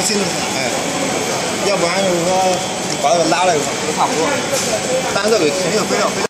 哎，要不然就是说，把它拉了，都差不多。但是这里肯定肥料